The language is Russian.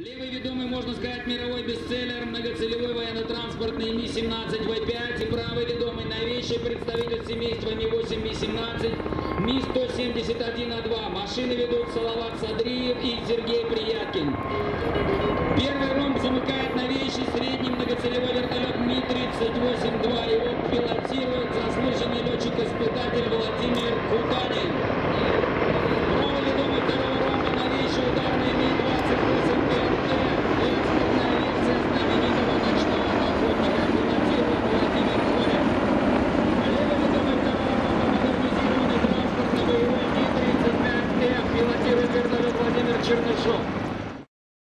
Левый ведомый, можно сказать, мировой бестселлер, многоцелевой военно-транспортный Ми-17В5 и правый ведомый новейший представитель семейства Ми-8, Ми-17, Ми-171А2. Машины ведут Салават Садриев и Сергей Прияткин. Первый ромб замыкает новейший средний многоцелевой вертолет Ми-38-2. Его пилотирует заслуженный летчик-испытатель Владимир Кутанин. Чернышов.